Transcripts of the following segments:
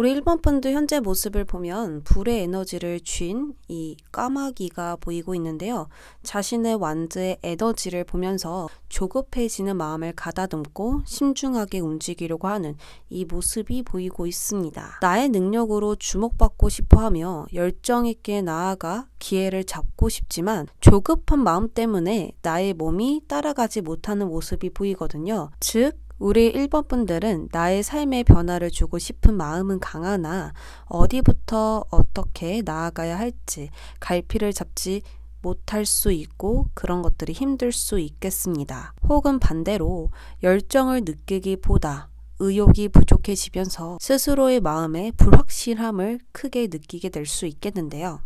우리 1번 펀드 현재 모습을 보면 불의 에너지를 쥔 이 까마귀가 보이고 있는데요. 자신의 완드의 에너지를 보면서 조급해지는 마음을 가다듬고 신중하게 움직이려고 하는 이 모습이 보이고 있습니다. 나의 능력으로 주목받고 싶어 하며 열정 있게 나아가 기회를 잡고 싶지만 조급한 마음 때문에 나의 몸이 따라가지 못하는 모습이 보이거든요. 즉, 우리 1번 분들은 나의 삶의 변화를 주고 싶은 마음은 강하나 어디부터 어떻게 나아가야 할지 갈피를 잡지 못할 수 있고 그런 것들이 힘들 수 있겠습니다. 혹은 반대로 열정을 느끼기보다 의욕이 부족해지면서 스스로의 마음에 불확실함을 크게 느끼게 될 수 있겠는데요.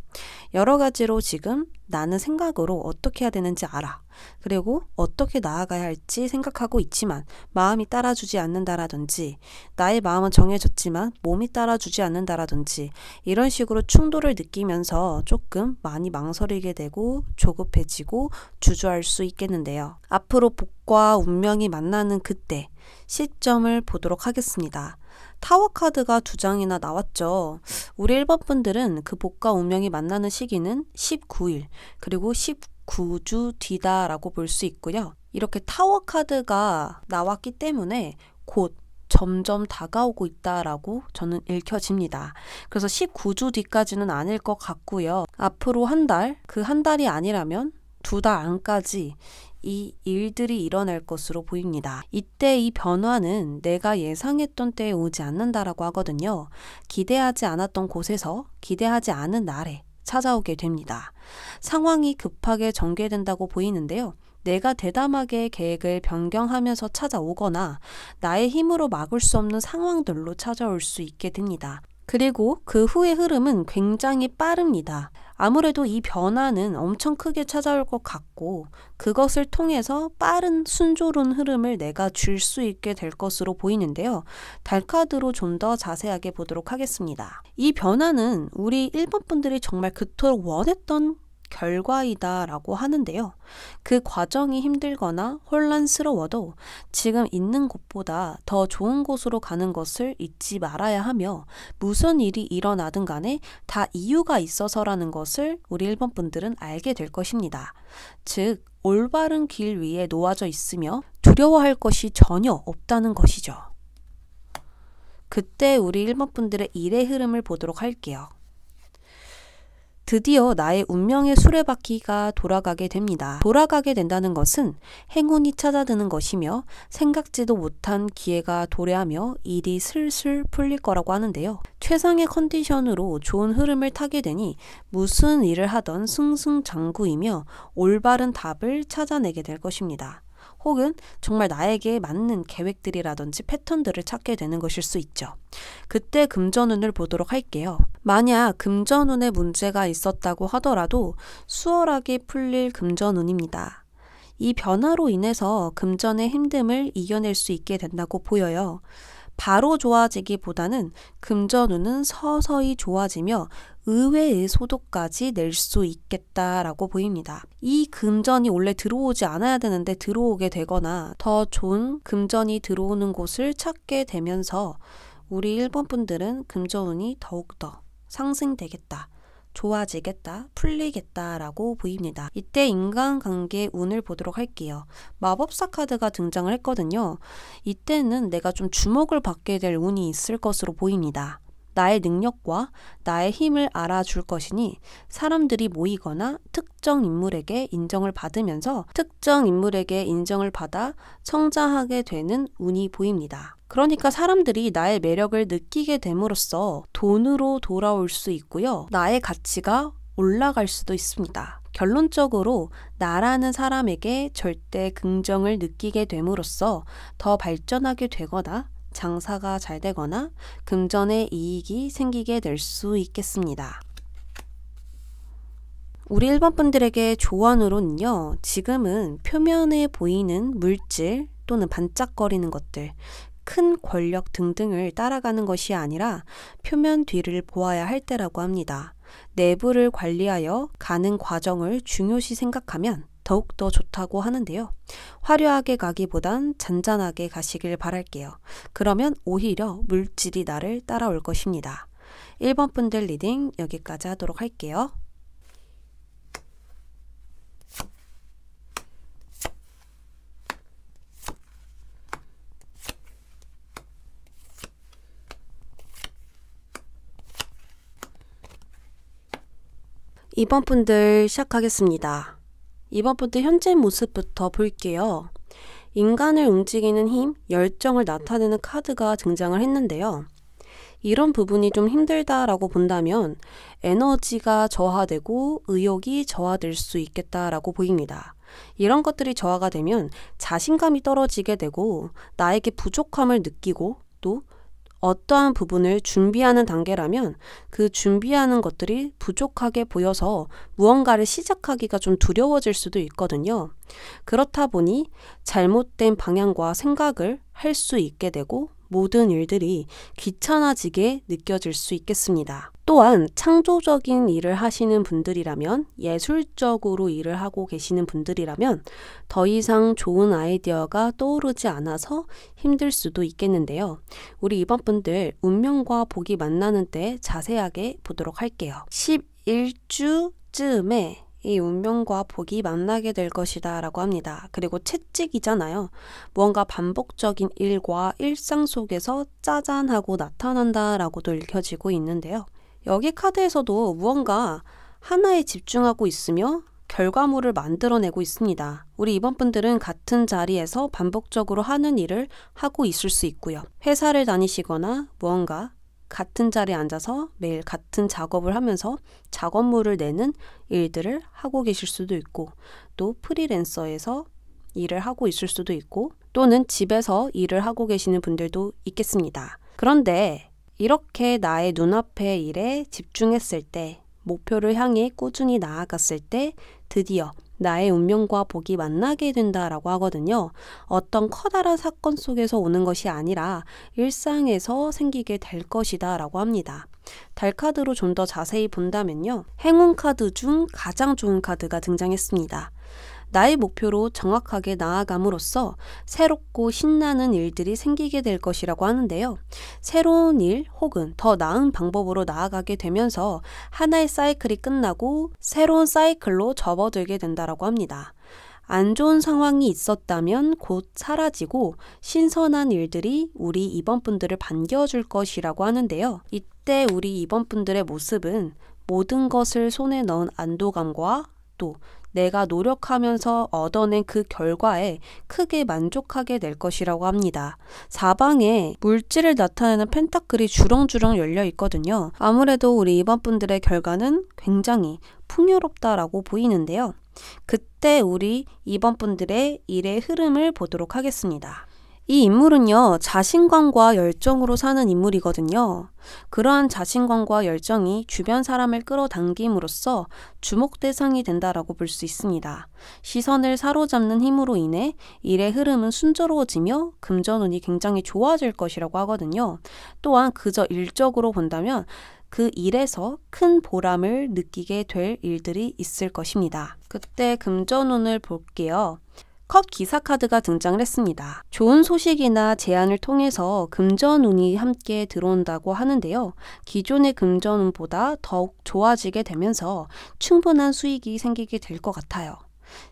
여러 가지로 지금 나는 생각으로 어떻게 해야 되는지 알아. 그리고 어떻게 나아가야 할지 생각하고 있지만 마음이 따라주지 않는다라든지 나의 마음은 정해졌지만 몸이 따라주지 않는다라든지 이런 식으로 충돌을 느끼면서 조금 많이 망설이게 되고 조급해지고 주저할 수 있겠는데요. 앞으로 복과 운명이 만나는 그때 시점을 보도록 하겠습니다. 타워 카드가 두 장이나 나왔죠. 우리 1번 분들은 그 복과 운명이 만나는 시기는 19일, 그리고 19주 뒤다라고 볼 수 있고요. 이렇게 타워 카드가 나왔기 때문에 곧 점점 다가오고 있다라고 저는 읽혀집니다. 그래서 19주 뒤까지는 아닐 것 같고요. 앞으로 한 달, 그 한 달이 아니라면 두 달 안까지 이 일들이 일어날 것으로 보입니다. 이때 이 변화는 내가 예상했던 때에 오지 않는다라고 하거든요. 기대하지 않았던 곳에서 기대하지 않은 날에 찾아오게 됩니다. 상황이 급하게 전개된다고 보이는데요. 내가 대담하게 계획을 변경하면서 찾아오거나 나의 힘으로 막을 수 없는 상황들로 찾아올 수 있게 됩니다. 그리고 그 후의 흐름은 굉장히 빠릅니다. 아무래도 이 변화는 엄청 크게 찾아올 것 같고 그것을 통해서 빠른 순조로운 흐름을 내가 줄 수 있게 될 것으로 보이는데요. 달카드로 좀 더 자세하게 보도록 하겠습니다. 이 변화는 우리 1번 분들이 정말 그토록 원했던 결과이다라고 하는데요. 그 과정이 힘들거나 혼란스러워도 지금 있는 곳보다 더 좋은 곳으로 가는 것을 잊지 말아야 하며 무슨 일이 일어나든 간에 다 이유가 있어서라는 것을 우리 1번 분들은 알게 될 것입니다. 즉, 올바른 길 위에 놓아져 있으며 두려워할 것이 전혀 없다는 것이죠. 그때 우리 1번 분들의 일의 흐름을 보도록 할게요. 드디어 나의 운명의 수레바퀴가 돌아가게 됩니다. 돌아가게 된다는 것은 행운이 찾아드는 것이며 생각지도 못한 기회가 도래하며 일이 슬슬 풀릴 거라고 하는데요. 최상의 컨디션으로 좋은 흐름을 타게 되니 무슨 일을 하던 승승장구이며 올바른 답을 찾아내게 될 것입니다. 혹은 정말 나에게 맞는 계획들이라든지 패턴들을 찾게 되는 것일 수 있죠. 그때 금전운을 보도록 할게요. 만약 금전운에 문제가 있었다고 하더라도 수월하게 풀릴 금전운입니다. 이 변화로 인해서 금전의 힘듦을 이겨낼 수 있게 된다고 보여요. 바로 좋아지기보다는 금전운은 서서히 좋아지며 의외의 소득까지 낼 수 있겠다라고 보입니다. 이 금전이 원래 들어오지 않아야 되는데 들어오게 되거나 더 좋은 금전이 들어오는 곳을 찾게 되면서 우리 1번 분들은 금전운이 더욱더 상승되겠다. 좋아지겠다, 풀리겠다라고 보입니다. 이때 인간관계 운을 보도록 할게요. 마법사 카드가 등장을 했거든요. 이때는 내가 좀 주목을 받게 될 운이 있을 것으로 보입니다. 나의 능력과 나의 힘을 알아줄 것이니 사람들이 모이거나 특정 인물에게 인정을 받으면서 특정 인물에게 인정을 받아 성장하게 되는 운이 보입니다. 그러니까 사람들이 나의 매력을 느끼게 됨으로써 돈으로 돌아올 수 있고요. 나의 가치가 올라갈 수도 있습니다. 결론적으로 나라는 사람에게 절대 긍정을 느끼게 됨으로써 더 발전하게 되거나 장사가 잘 되거나 금전의 이익이 생기게 될 수 있겠습니다. 우리 일반 분들에게 조언으로는요, 지금은 표면에 보이는 물질 또는 반짝거리는 것들, 큰 권력 등등을 따라가는 것이 아니라 표면 뒤를 보아야 할 때라고 합니다. 내부를 관리하여 가는 과정을 중요시 생각하면 더욱더 좋다고 하는데요. 화려하게 가기보단 잔잔하게 가시길 바랄게요. 그러면 오히려 물질이 나를 따라올 것입니다. 1번 분들 reading 여기까지 하도록 할게요. 2번 분들 시작하겠습니다. 2번 분들 현재 모습부터 볼게요. 인간을 움직이는 힘, 열정을 나타내는 카드가 등장을 했는데요. 이런 부분이 좀 힘들다라고 본다면 에너지가 저하되고 의욕이 저하될 수 있겠다라고 보입니다. 이런 것들이 저하가 되면 자신감이 떨어지게 되고 나에게 부족함을 느끼고 또 어떠한 부분을 준비하는 단계라면 그 준비하는 것들이 부족하게 보여서 무언가를 시작하기가 좀 두려워질 수도 있거든요. 그렇다 보니 잘못된 방향과 생각을 할 수 있게 되고 모든 일들이 귀찮아지게 느껴질 수 있겠습니다. 또한 창조적인 일을 하시는 분들이라면 예술적으로 일을 하고 계시는 분들이라면 더 이상 좋은 아이디어가 떠오르지 않아서 힘들 수도 있겠는데요. 우리 이번 분들 운명과 복이 만나는 때 자세하게 보도록 할게요. 11주쯤에 이 운명과 복이 만나게 될 것이다 라고 합니다. 그리고 채찍이잖아요. 무언가 반복적인 일과 일상 속에서 짜잔하고 나타난다 라고도 읽혀지고 있는데요. 여기 카드에서도 무언가 하나에 집중하고 있으며 결과물을 만들어내고 있습니다. 우리 이번 분들은 같은 자리에서 반복적으로 하는 일을 하고 있을 수 있고요. 회사를 다니시거나 무언가 같은 자리에 앉아서 매일 같은 작업을 하면서 작업물을 내는 일들을 하고 계실 수도 있고 또 프리랜서에서 일을 하고 있을 수도 있고 또는 집에서 일을 하고 계시는 분들도 있겠습니다. 그런데 이렇게 나의 눈앞의 일에 집중했을 때 목표를 향해 꾸준히 나아갔을 때 드디어 나의 운명과 복이 만나게 된다라고 하거든요. 어떤 커다란 사건 속에서 오는 것이 아니라 일상에서 생기게 될 것이다 라고 합니다. 달 카드로 좀 더 자세히 본다면요. 행운 카드 중 가장 좋은 카드가 등장했습니다. 나의 목표로 정확하게 나아감으로써 새롭고 신나는 일들이 생기게 될 것이라고 하는데요. 새로운 일 혹은 더 나은 방법으로 나아가게 되면서 하나의 사이클이 끝나고 새로운 사이클로 접어들게 된다라고 합니다. 안 좋은 상황이 있었다면 곧 사라지고 신선한 일들이 우리 이번 분들을 반겨줄 것이라고 하는데요. 이때 우리 이번 분들의 모습은 모든 것을 손에 넣은 안도감과 또 내가 노력하면서 얻어낸 그 결과에 크게 만족하게 될 것이라고 합니다. 사방에 물질을 나타내는 펜타클이 주렁주렁 열려 있거든요. 아무래도 우리 이번 분들의 결과는 굉장히 풍요롭다라고 보이는데요. 그때 우리 이번 분들의 일의 흐름을 보도록 하겠습니다. 이 인물은요, 자신감과 열정으로 사는 인물이거든요. 그러한 자신감과 열정이 주변 사람을 끌어당김으로써 주목 대상이 된다라고 볼 수 있습니다. 시선을 사로잡는 힘으로 인해 일의 흐름은 순조로워지며 금전운이 굉장히 좋아질 것이라고 하거든요. 또한 그저 일적으로 본다면 그 일에서 큰 보람을 느끼게 될 일들이 있을 것입니다. 그때 금전운을 볼게요. 컵 기사 카드가 등장을 했습니다. 좋은 소식이나 제안을 통해서 금전운이 함께 들어온다고 하는데요. 기존의 금전운보다 더욱 좋아지게 되면서 충분한 수익이 생기게 될 것 같아요.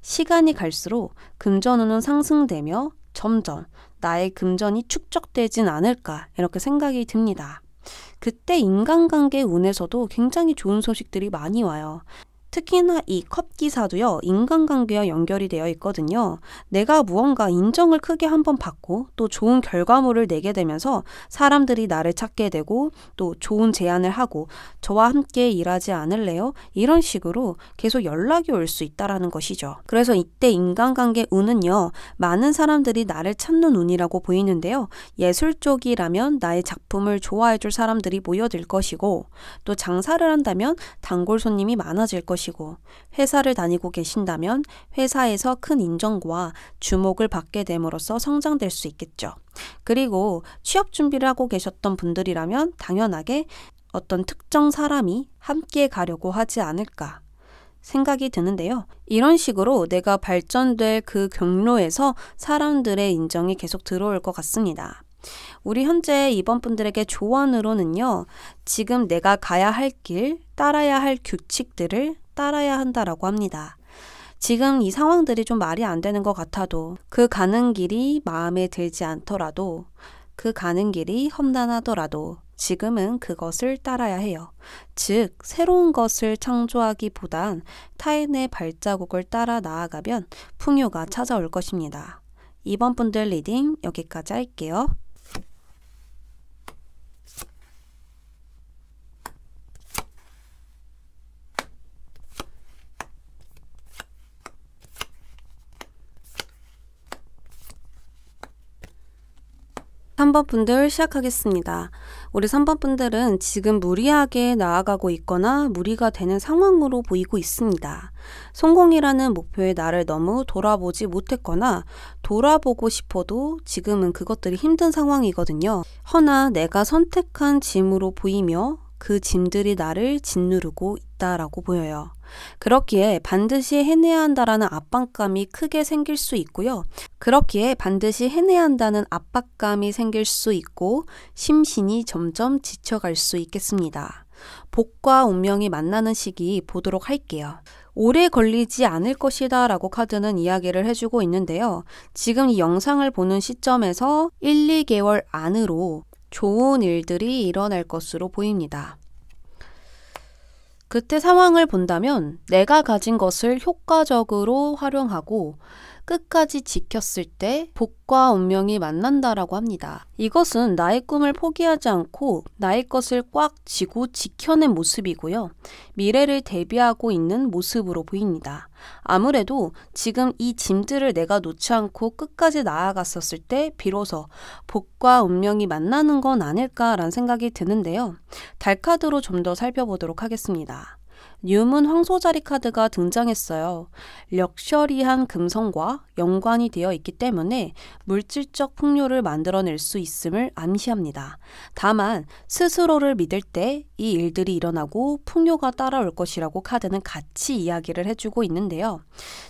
시간이 갈수록 금전운은 상승되며 점점 나의 금전이 축적되진 않을까 이렇게 생각이 듭니다. 그때 인간관계 운에서도 굉장히 좋은 소식들이 많이 와요. 특히나 이 컵 기사도요, 인간관계와 연결이 되어 있거든요. 내가 무언가 인정을 크게 한번 받고 또 좋은 결과물을 내게 되면서 사람들이 나를 찾게 되고 또 좋은 제안을 하고 저와 함께 일하지 않을래요? 이런 식으로 계속 연락이 올 수 있다라는 것이죠. 그래서 이때 인간관계 운은요, 많은 사람들이 나를 찾는 운이라고 보이는데요. 예술 쪽이라면 나의 작품을 좋아해 줄 사람들이 모여들 것이고 또 장사를 한다면 단골 손님이 많아질 것이고 것이고 회사를 다니고 계신다면 회사에서 큰 인정과 주목을 받게 됨으로써 성장될 수 있겠죠. 그리고 취업 준비를 하고 계셨던 분들이라면 당연하게 어떤 특정 사람이 함께 가려고 하지 않을까. 생각이 드는데요. 이런 식으로 내가 발전될 그 경로에서 사람들의 인정이 계속 들어올 것 같습니다. 우리 현재 이번 분들에게 조언으로는요, 지금 내가 가야 할 길, 따라야 할 규칙들을 따라야 한다라고 합니다. 지금 이 상황들이 좀 말이 안 되는 것 같아도 그 가는 길이 마음에 들지 않더라도 그 가는 길이 험난하더라도 지금은 그것을 따라야 해요. 즉, 새로운 것을 창조하기보단 타인의 발자국을 따라 나아가면 풍요가 찾아올 것입니다. 2번 분들 reading 여기까지 할게요. 3번 분들 시작하겠습니다. 우리 3번 분들은 지금 무리하게 나아가고 있거나 무리가 되는 상황으로 보이고 있습니다. 성공이라는 목표에 나를 너무 돌아보지 못했거나 돌아보고 싶어도 지금은 그것들이 힘든 상황이거든요. 허나 내가 선택한 짐으로 보이며 그 짐들이 나를 짓누르고 있다라고 보여요. 그렇기에 반드시 해내야 한다라는 압박감이 크게 생길 수 있고요. 그렇기에 반드시 해내야 한다는 압박감이 생길 수 있고 심신이 점점 지쳐갈 수 있겠습니다. 복과 운명이 만나는 시기 보도록 할게요. 오래 걸리지 않을 것이다 라고 카드는 이야기를 해주고 있는데요. 지금 이 영상을 보는 시점에서 1, 2개월 안으로 좋은 일들이 일어날 것으로 보입니다. 그때 상황을 본다면 내가 가진 것을 효과적으로 활용하고 끝까지 지켰을 때 복과 운명이 만난다라고 합니다. 이것은 나의 꿈을 포기하지 않고 나의 것을 꽉 쥐고 지켜낸 모습이고요. 미래를 대비하고 있는 모습으로 보입니다. 아무래도 지금 이 짐들을 내가 놓지 않고 끝까지 나아갔었을 때 비로소 복과 운명이 만나는 건 아닐까라는 생각이 드는데요. 달카드로 좀 더 살펴보도록 하겠습니다. 뉴문 황소자리 카드가 등장했어요. 럭셔리한 금성과 연관이 되어 있기 때문에 물질적 풍요를 만들어낼 수 있음을 암시합니다. 다만 스스로를 믿을 때 이 일들이 일어나고 풍요가 따라올 것이라고 카드는 같이 이야기를 해주고 있는데요.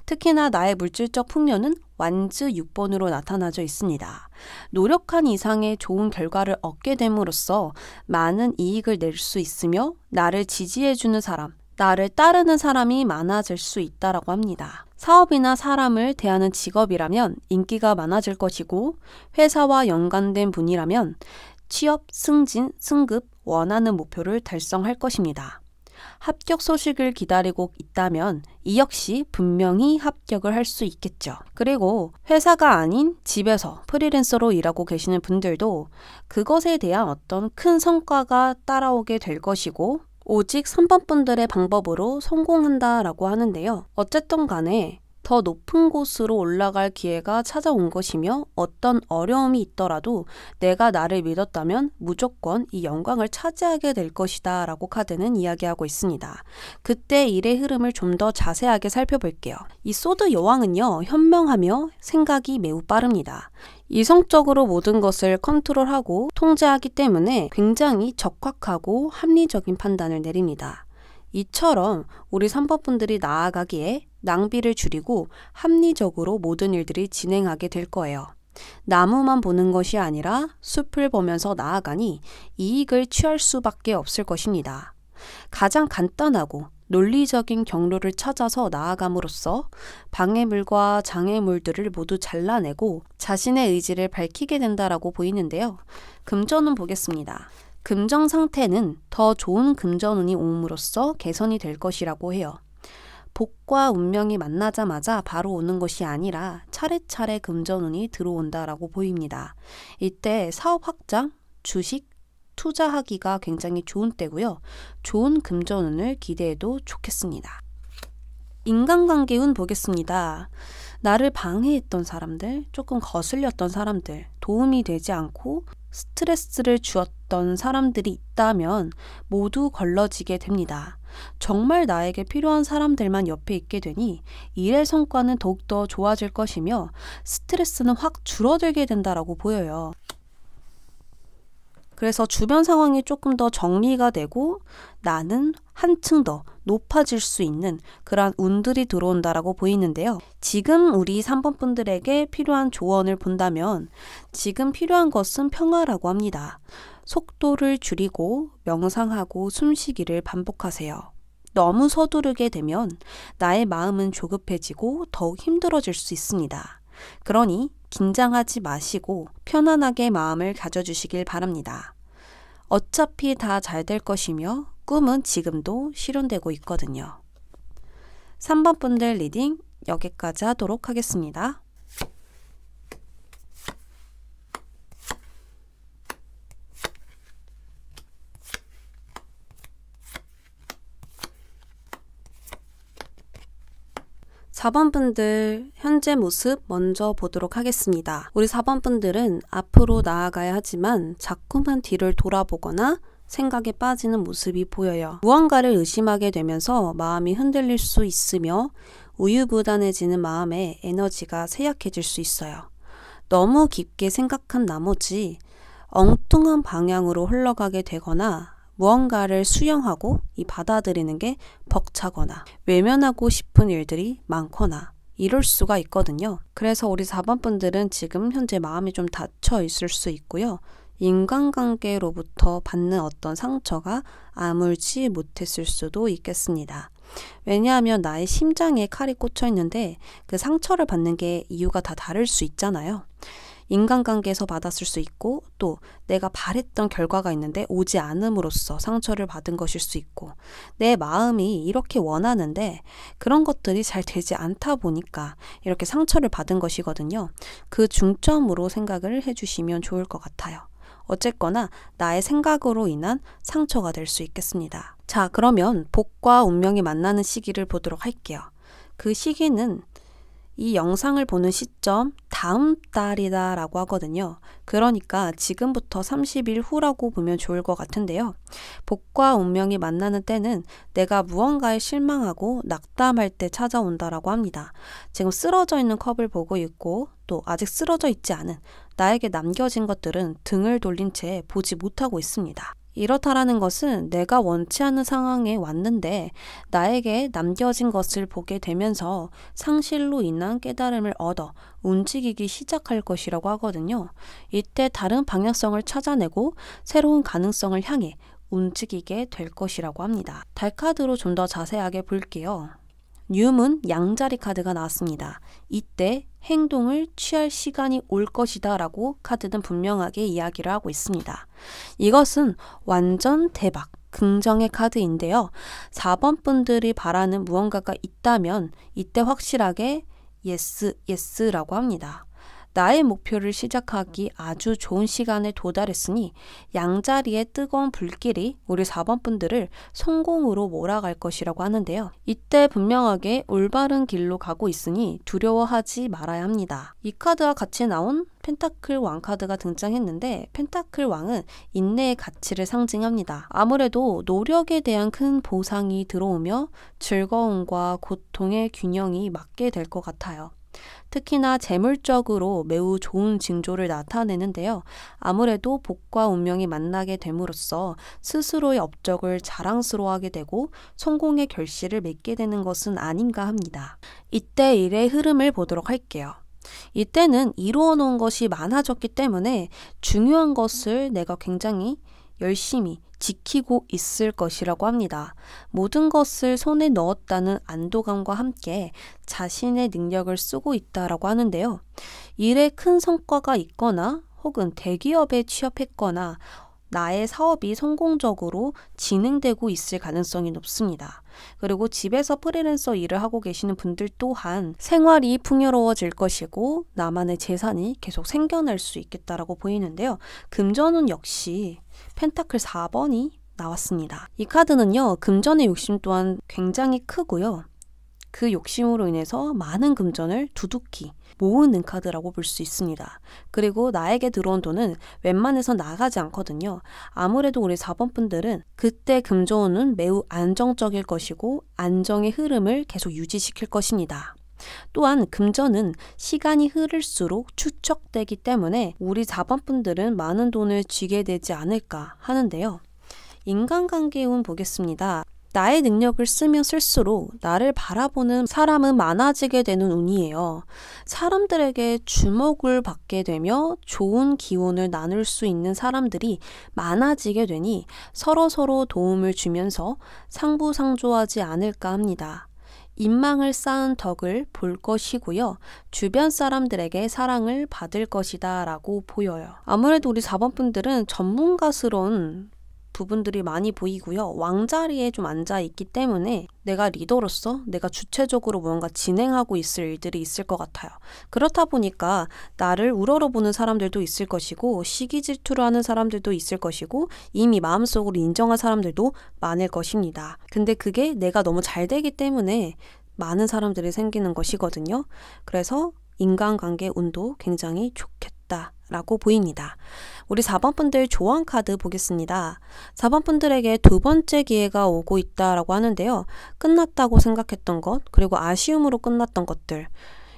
특히나 나의 물질적 풍요는 완즈 6번으로 나타나져 있습니다. 노력한 이상의 좋은 결과를 얻게 됨으로써 많은 이익을 낼 수 있으며 나를 지지해주는 사람, 나를 따르는 사람이 많아질 수 있다라고 합니다. 사업이나 사람을 대하는 직업이라면 인기가 많아질 것이고 회사와 연관된 분이라면 취업, 승진, 승급, 원하는 목표를 달성할 것입니다. 합격 소식을 기다리고 있다면 이 역시 분명히 합격을 할 수 있겠죠. 그리고 회사가 아닌 집에서 프리랜서로 일하고 계시는 분들도 그것에 대한 어떤 큰 성과가 따라오게 될 것이고 오직 3번 분들의 방법으로 성공한다라고 하는데요. 어쨌든 간에 더 높은 곳으로 올라갈 기회가 찾아온 것이며 어떤 어려움이 있더라도 내가 나를 믿었다면 무조건 이 영광을 차지하게 될 것이다 라고 카드는 이야기하고 있습니다. 그때 일의 흐름을 좀 더 자세하게 살펴볼게요. 이 소드 여왕은요, 현명하며 생각이 매우 빠릅니다. 이성적으로 모든 것을 컨트롤하고 통제하기 때문에 굉장히 적확하고 합리적인 판단을 내립니다. 이처럼 우리 3번 분들이 나아가기에 낭비를 줄이고 합리적으로 모든 일들이 진행하게 될 거예요. 나무만 보는 것이 아니라 숲을 보면서 나아가니 이익을 취할 수밖에 없을 것입니다. 가장 간단하고 논리적인 경로를 찾아서 나아감으로써 방해물과 장애물들을 모두 잘라내고 자신의 의지를 밝히게 된다라고 보이는데요. 금전운 보겠습니다. 금정 상태는 더 좋은 금전운이 옴으로써 개선이 될 것이라고 해요. 복과 운명이 만나자마자 바로 오는 것이 아니라 차례차례 금전운이 들어온다라고 보입니다. 이때 사업 확장, 주식, 투자하기가 굉장히 좋은 때고요. 좋은 금전운을 기대해도 좋겠습니다. 인간관계 운 보겠습니다. 나를 방해했던 사람들, 조금 거슬렸던 사람들, 도움이 되지 않고 스트레스를 주었던 사람들이 있다면 모두 걸러지게 됩니다. 정말 나에게 필요한 사람들만 옆에 있게 되니 일의 성과는 더욱더 좋아질 것이며 스트레스는 확 줄어들게 된다라고 보여요. 그래서 주변 상황이 조금 더 정리가 되고 나는 한층 더 높아질 수 있는 그러한 운들이 들어온다라고 보이는데요. 지금 우리 3번 분들에게 필요한 조언을 본다면 지금 필요한 것은 평화라고 합니다. 속도를 줄이고 명상하고 숨쉬기를 반복하세요. 너무 서두르게 되면 나의 마음은 조급해지고 더욱 힘들어질 수 있습니다. 그러니 긴장하지 마시고 편안하게 마음을 가져주시길 바랍니다. 어차피 다 잘 될 것이며 꿈은 지금도 실현되고 있거든요. 3번 분들 reading 여기까지 하도록 하겠습니다. 4번 분들 현재 모습 먼저 보도록 하겠습니다. 우리 4번 분들은 앞으로 나아가야 하지만 자꾸만 뒤를 돌아보거나 생각에 빠지는 모습이 보여요. 무언가를 의심하게 되면서 마음이 흔들릴 수 있으며 우유부단해지는 마음에 에너지가 쇠약해질 수 있어요. 너무 깊게 생각한 나머지 엉뚱한 방향으로 흘러가게 되거나 무언가를 수용하고 이 받아들이는 게 벅차거나 외면하고 싶은 일들이 많거나 이럴 수가 있거든요. 그래서 우리 4번 분들은 지금 현재 마음이 좀 닫혀 있을 수 있고요. 인간관계로부터 받는 어떤 상처가 아물지 못했을 수도 있겠습니다. 왜냐하면 나의 심장에 칼이 꽂혀 있는데 그 상처를 받는 게 이유가 다 다를 수 있잖아요. 인간관계에서 받았을 수 있고 또 내가 바랬던 결과가 있는데 오지 않음으로써 상처를 받은 것일 수 있고 내 마음이 이렇게 원하는데 그런 것들이 잘 되지 않다 보니까 이렇게 상처를 받은 것이거든요. 그 중점으로 생각을 해주시면 좋을 것 같아요. 어쨌거나 나의 생각으로 인한 상처가 될 수 있겠습니다. 자, 그러면 복과 운명이 만나는 시기를 보도록 할게요. 그 시기는 이 영상을 보는 시점 다음 달이다 라고 하거든요. 그러니까 지금부터 30일 후라고 보면 좋을 것 같은데요. 복과 운명이 만나는 때는 내가 무언가에 실망하고 낙담할 때 찾아온다라고 합니다. 지금 쓰러져 있는 컵을 보고 있고 또 아직 쓰러져 있지 않은 나에게 남겨진 것들은 등을 돌린 채 보지 못하고 있습니다. 이렇다라는 것은 내가 원치 않는 상황에 왔는데 나에게 남겨진 것을 보게 되면서 상실로 인한 깨달음을 얻어 움직이기 시작할 것이라고 하거든요. 이때 다른 방향성을 찾아내고 새로운 가능성을 향해 움직이게 될 것이라고 합니다. 달 카드로 좀 더 자세하게 볼게요. 뉴문 양자리 카드가 나왔습니다. 이때 행동을 취할 시간이 올 것이다 라고 카드는 분명하게 이야기를 하고 있습니다. 이것은 완전 대박. 긍정의 카드인데요. 4번 분들이 바라는 무언가가 있다면 이때 확실하게 yes, yes라고 합니다. 나의 목표를 시작하기 아주 좋은 시간에 도달했으니 양자리의 뜨거운 불길이 우리 4번 분들을 성공으로 몰아갈 것이라고 하는데요. 이때 분명하게 올바른 길로 가고 있으니 두려워하지 말아야 합니다. 이 카드와 같이 나온 pentacle 왕 카드가 등장했는데 pentacle 왕은 인내의 가치를 상징합니다. 아무래도 노력에 대한 큰 보상이 들어오며 즐거움과 고통의 균형이 맞게 될 것 같아요. 특히나 재물적으로 매우 좋은 징조를 나타내는데요. 아무래도 복과 운명이 만나게 됨으로써 스스로의 업적을 자랑스러워하게 되고 성공의 결실을 맺게 되는 것은 아닌가 합니다. 이때 일의 흐름을 보도록 할게요. 이때는 이루어 놓은 것이 많아졌기 때문에 중요한 것을 내가 굉장히 열심히 지키고 있을 것이라고 합니다. 모든 것을 손에 넣었다는 안도감과 함께 자신의 능력을 쓰고 있다라고 하는데요. 일에 큰 성과가 있거나 혹은 대기업에 취업했거나 나의 사업이 성공적으로 진행되고 있을 가능성이 높습니다. 그리고 집에서 프리랜서 일을 하고 계시는 분들 또한 생활이 풍요로워질 것이고 나만의 재산이 계속 생겨날 수 있겠다라고 보이는데요. 금전은 역시 펜타클 4번이 나왔습니다. 이 카드는요, 금전의 욕심 또한 굉장히 크고요. 그 욕심으로 인해서 많은 금전을 두둑히 모으는 카드라고 볼 수 있습니다. 그리고 나에게 들어온 돈은 웬만해서 나가지 않거든요. 아무래도 우리 4번 분들은 그때 금전운은 매우 안정적일 것이고 안정의 흐름을 계속 유지시킬 것입니다. 또한 금전은 시간이 흐를수록 축적되기 때문에 우리 4번 분들은 많은 돈을 쥐게 되지 않을까 하는데요. 인간관계운 보겠습니다. 나의 능력을 쓰면 쓸수록 나를 바라보는 사람은 많아지게 되는 운이에요. 사람들에게 주목을 받게 되며 좋은 기운을 나눌 수 있는 사람들이 많아지게 되니 서로서로 도움을 주면서 상부상조하지 않을까 합니다. 인망을 쌓은 덕을 볼 것이고요. 주변 사람들에게 사랑을 받을 것이다 라고 보여요. 아무래도 우리 4번 분들은 전문가스러운 부분들이 많이 보이고요. 왕자리에 좀 앉아 있기 때문에 내가 리더로서 내가 주체적으로 무언가 진행하고 있을 일들이 있을 것 같아요. 그렇다 보니까 나를 우러러보는 사람들도 있을 것이고 시기 질투를 하는 사람들도 있을 것이고 이미 마음속으로 인정한 사람들도 많을 것입니다. 근데 그게 내가 너무 잘 되기 때문에 많은 사람들이 생기는 것이거든요. 그래서 인간관계 운도 굉장히 좋겠 다. 라고 보입니다. 우리 4번 분들 조언 카드 보겠습니다. 4번 분들에게 두 번째 기회가 오고 있다라고 하는데요. 끝났다고 생각했던 것, 그리고 아쉬움으로 끝났던 것들,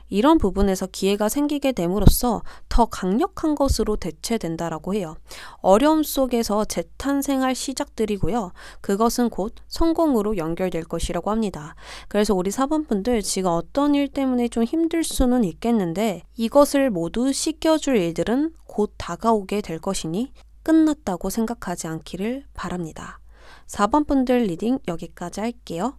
이런 부분에서 기회가 생기게 됨으로써 더 강력한 것으로 대체된다라고 해요. 어려움 속에서 재탄생할 시작들이고요. 그것은 곧 성공으로 연결될 것이라고 합니다. 그래서 우리 4번 분들 지금 어떤 일 때문에 좀 힘들 수는 있겠는데 이것을 모두 씻겨줄 일들은 곧 다가오게 될 것이니 끝났다고 생각하지 않기를 바랍니다. 4번 분들 리딩 여기까지 할게요.